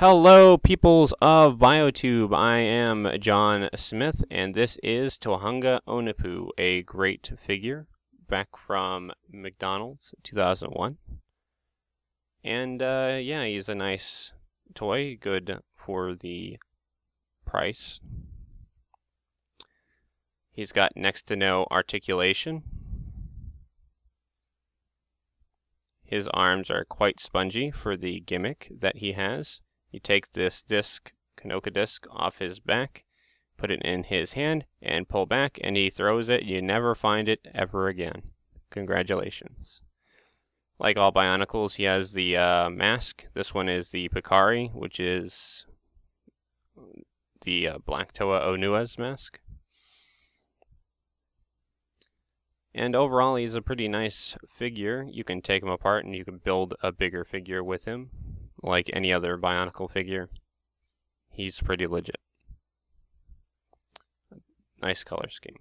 Hello, peoples of Biotube. I am John Smith, and this is Tohunga Onepu, a great figure back from McDonald's 2001. And uh, yeah, he's a nice toy, good for the price. He's got next to no articulation. His arms are quite spongy for the gimmick that he has. You take this disc, Kanoka disc, off his back, put it in his hand, and pull back, and he throws it. You never find it ever again. Congratulations. Like all Bionicles, he has the uh, mask. This one is the Pakari, which is the uh, Black Toa Onua's mask. And overall, he's a pretty nice figure. You can take him apart and you can build a bigger figure with him like any other Bionicle figure. He's pretty legit. Nice color scheme.